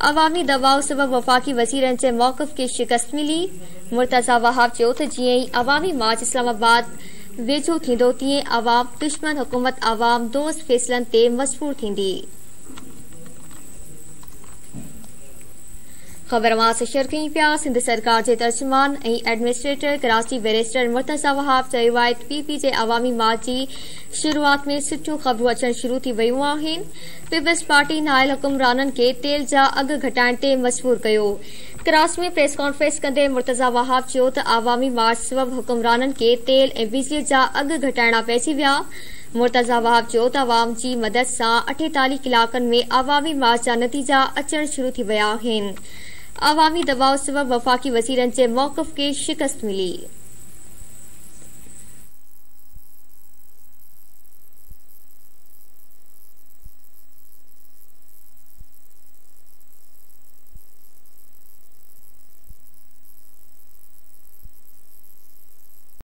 अवामी दबाव सबब वफ़ाक़ी वज़ीर जे मौक़फ़ की शिकस्त मिली। मुर्तज़ा वहाब चयो तो जीअं ई अवामी मार्च इस्लामाबाद वेझो थींदो तीअं अवाम दुश्मन हुकूमत अवाम दोस्त फैसलन मजबूर थींदी ख़बर माँ शेयर कई पिया सिंध सरकार जे तर्जुमान एडमिनिस्ट्रेटर, कराची बैरिस्टर मुर्तज़ा वहाब चयो आहे पी पी जे अवामी मार्च जी शुरुआत में सुठियूं ख़बरूं अचणु शुरू थी वयूं पीपल्स पार्टी नायल हुकुमराननि खे तेल जा अघ घटाइण मजबूर कयो। कराची में प्रेस कॉन्फ्रेंस कंदे मुर्तज़ा वहाब चयो त अवामी मार्च सबबि हुकुमराननि खे तेल ऐं बिजलीअ जा अघ घटाइणा पइजी विया। मुर्तज़ा वहाब चयो त अवाम जी मदद सां अठेतालीह कलाकनि में अवामी मार्च जा नतीजा अचणु शुरू थी विया अवामी दबाव से वफ़ाक़ी वसीरन से मौक़फ़ की शिकस्त मिली।